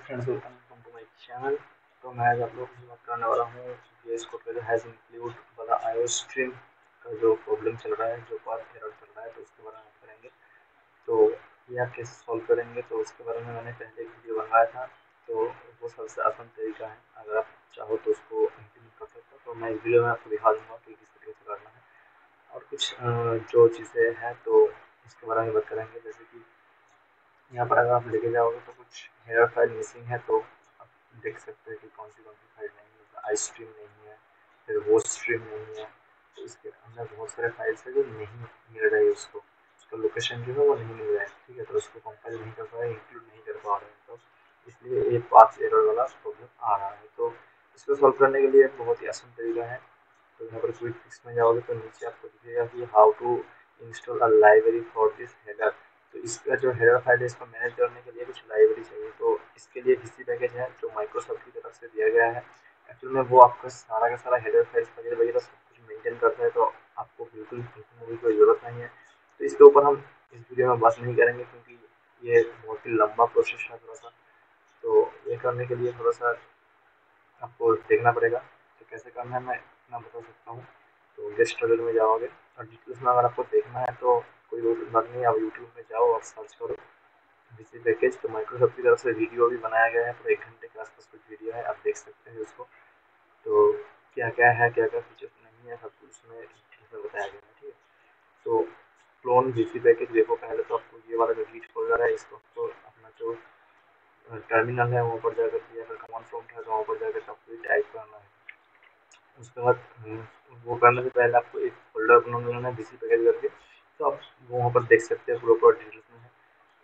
Friends welcome to my channel तो मैं आज आप लोगों से बात करने वाला हूँ ये इसको पहले हैज़ इंक्लूड वाला आयो स्ट्रीम का जो प्रॉब्लम चल रहा है, जो पार्ट एरर चल रहा है तो उसके बारे में करेंगे। तो ये आप कैसे सॉल्व करेंगे तो उसके बारे में मैंने पहले एक वीडियो बनाया था तो वो सबसे आसान तरीका है। अगर आप चाहो तो उसको इम्प्लीमेंट कर सकते हो। तो मैं इस वीडियो में आपको दिखा दूँगा कि किस तरीके से करना है। और कुछ जो चीज़ें हैं तो उसके बारे में बात करेंगे, जैसे कि यहाँ पर अगर आप लेके जाओगे तो कुछ हेयर फ़ाइल मिसिंग है तो आप देख सकते हैं कि कौन सी कौन सी फ़ाइल नहीं है। आई स्ट्रीम नहीं है, फिर वो स्ट्रीम नहीं है तो इसके अंदर बहुत सारे फाइल्स है जो नहीं मिल रहे हैं उसको। उसका लोकेशन जो है वो नहीं मिल रहा है, ठीक है? तो उसको कंपाइल नहीं कर पा रहे इंक्लूड नहीं कर पा रहे हैं तो इसलिए ये पास एरर वाला प्रॉब्लम आ रहा है। तो इसको सॉल्व करने के लिए बहुत ही आसान तरीका है। तो यहाँ पर क्विक फिक्स में जाओगे तो नीचे आपको दिखेगा कि how to install a library for this header तो इसका जो हेडर फ़ाइल है, इसको मैनेज करने के लिए कुछ लाइब्रेरी चाहिए। तो इसके लिए वीसी पैकेज है, जो माइक्रोसॉफ्ट की तरफ़ से दिया गया है। एक्चुअल में वो आपका सारा का सारा हेडर फाइल्स वगैरह वगैरह सब कुछ मेंटेन करता है तो आपको बिल्कुल की कोई ज़रूरत नहीं है। तो इसके ऊपर हम इस वीडियो में बात नहीं करेंगे, क्योंकि ये बहुत ही लंबा प्रोसेस है थोड़ा सा। तो ये करने के लिए थोड़ा सा आपको देखना पड़ेगा तो कैसे करना है, मैं इतना बता सकता हूँ। तो गेस्ट स्ट्रगल में जाओगे। और डिटेल्स में अगर आपको देखना है तो कोई बात नहीं आप यूट्यूब में जाओ और सर्च करो। जिससे पैकेज तो माइक्रोसॉफ्ट की तरफ़ से वीडियो भी बनाया गया है। पूरा एक घंटे के आसपास कुछ वीडियो है, आप देख सकते हैं उसको। तो क्या क्या है क्या क्या फीचर्स नहीं है, सब कुछ उसमें इसमें बताया गया है, ठीक है? तो क्लोन वी पैकेज देखो पहले तो आपको ये वाला जो लीड फोल्डर है, इसको आपको अपना जो टर्मिनल है, वहाँ पर जाकर या फिर कमांड प्रॉम्प्ट है तो वहाँ पर जाकर आपको टाइप करना है। उसके बाद हम्म, वो करने से पहले आपको एक फोल्डर अपना बनाना है बीसी पैकेज करके तो आप वहाँ पर देख सकते हैं प्रॉपर डिटेल्स में है।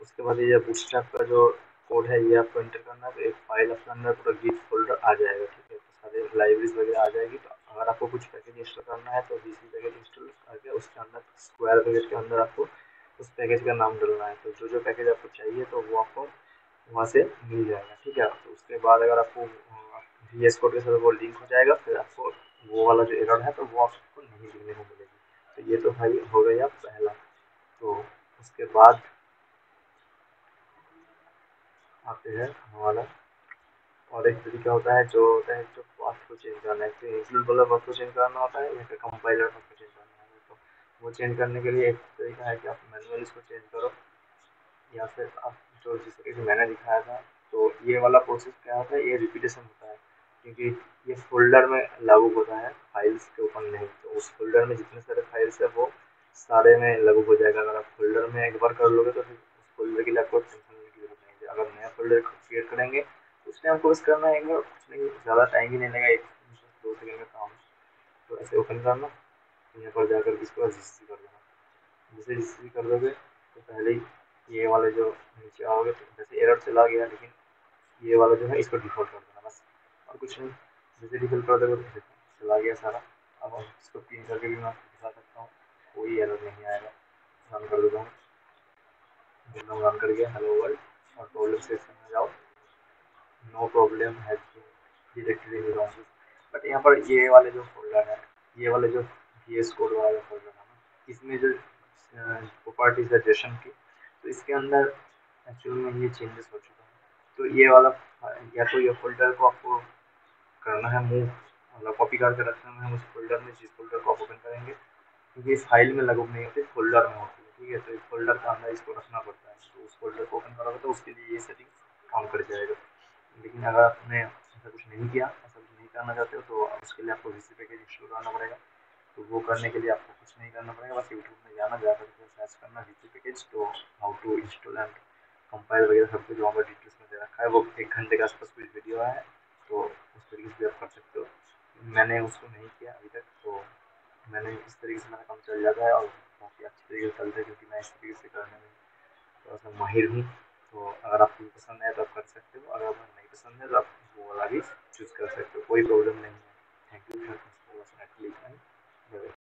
उसके बाद ये बूस्टैप का जो कोड है ये आपको एंटर करना है तो एक फ़ाइल आपके अंदर पूरा गिट फोल्डर आ जाएगा ठीक है? सारे लाइब्रेरीज वगैरह आ जाएगी तो अगर आपको कुछ पैकेज इंस्टॉल करना है तो बीसी पैकेज इंस्टॉल करके उसके अंदर स्क्वायर पैकेज के अंदर आपको उस पैकेज का नाम डालना है। तो जो जो पैकेज आपको चाहिए तो वो आपको वहाँ से मिल जाएगा ठीक है? तो उसके बाद अगर आपको वी एस कोड के साथ वो लिंक हो जाएगा, फिर आपको वो वाला जो एरर है तो वो आपको नहीं दिखने को मिलेगी। तो ये तो भाई हो गया पहला। तो उसके बाद आते हैं हमारा। और एक तरीका होता है जो होता है, जो पाथ को चेंज करना है। तो इंक्लूड वाला पाथ को चेंज करना होता है, या फिर कंपाइलर पाथ को चेंज करना है। तो वो चेंज करने के लिए एक तरीका है कि आप मैनुअल इसको चेंज करो। या फिर आप जो जिस तरीके से मैंने दिखाया था तो ये वाला प्रोसेस क्या होता है? ये रिपीटेशन होता है। क्योंकि ये फोल्डर में लागू होता है फाइल्स के ऊपर नहीं तो उस फोल्डर में जितने सारे फाइल्स है वो सारे में लागू हो जाएगा। अगर आप फोल्डर में एक बार कर लोगे तो फिर उस फोल्डर के लिए आपको टेंशन लेने की ज़रूरत नहीं है। अगर नया फोल्डर क्रिएट करेंगे तो उसमें आपको बस करना है कुछ नहीं, ज़्यादा टाइम ही नहीं लगेगा, एक दो सेकेंड में काम। तो ऐसे ओपन करना, यहाँ पर जाकर इसके जी कर देना। जैसे रजिस्ट्री कर दोगे तो पहले ही ये वाले जो नीचे आओगे तो जैसे एरर चला गया, लेकिन ये वाला जो है, इसको डिफ़ॉल्ट कर देना बस कुछ नहीं। जैसे दोगे तो चला गया सारा। अब हम इसको पिन करके भी मैं दिखा सकता हूँ। कोई एरर नहीं आएगा। रन कर देता हूँ। विंडो रन कर गया हेलो वर्ल्ड और प्रॉब्लम सेक्शन में जाओ। नो प्रॉब्लम है डिटेक्टेड इन बट यहाँ पर ये वाले जो फोल्डर है, ये वाले जो वी एस कोड वाला फोल्डर है इसमें जो प्रॉपर्टीज़ है जेशन की तो इसके अंदर एक्चुअल में ये चेंजेस हो चुका है। तो ये वाला, या तो ये फोल्डर को आपको करना है मूव मतलब कॉपी करके रखना है उस फोल्डर में, जिस फोल्डर को आप ओपन करेंगे, क्योंकि इस फ़ाइल में लगभग नहीं होती फोल्डर में होती है, ठीक है? तो इस फोल्डर का अंदर इसको रखना पड़ता है तो उस फोल्डर को ओपन करोगे तो उसके लिए ये सेटिंग काम कर जाएगा। लेकिन अगर आपने ऐसा कुछ नहीं किया, ऐसा कुछ नहीं करना चाहते हो तो उसके लिए आपको वीसी पैकेज इंस्टॉल करना पड़ेगा। तो वो करने के लिए आपको कुछ नहीं करना पड़ेगा, बस यूट्यूब में जाना जा करके सर्च करना वीसी पैकेज तो how to install and compile वगैरह सब कुछ वहाँ पर डिटेल्स में दे रखा है, वो एक घंटे के आसपास कुछ वीडियो है। तो उस तरीके से आप कर सकते हो मैंने उसको नहीं किया अभी तक तो मैंने इस तरीके से मेरा काम चल जाता है और काफ़ी अच्छे तरीके से चलता है, क्योंकि मैं इस तरीके से करने में थोड़ा सा माहिर हूँ। तो अगर आपको पसंद है तो आप कर सकते हो, अगर आपको नहीं पसंद है तो आप वो वाला भी चूज़ कर सकते हो, कोई प्रॉब्लम नहीं है। Thank you